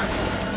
time.